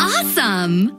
Awesome!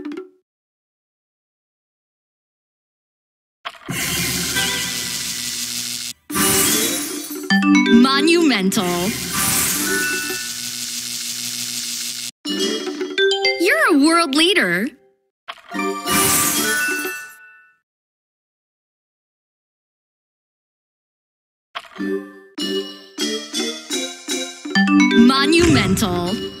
Monumental. You're a world leader. Monumental.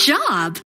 job!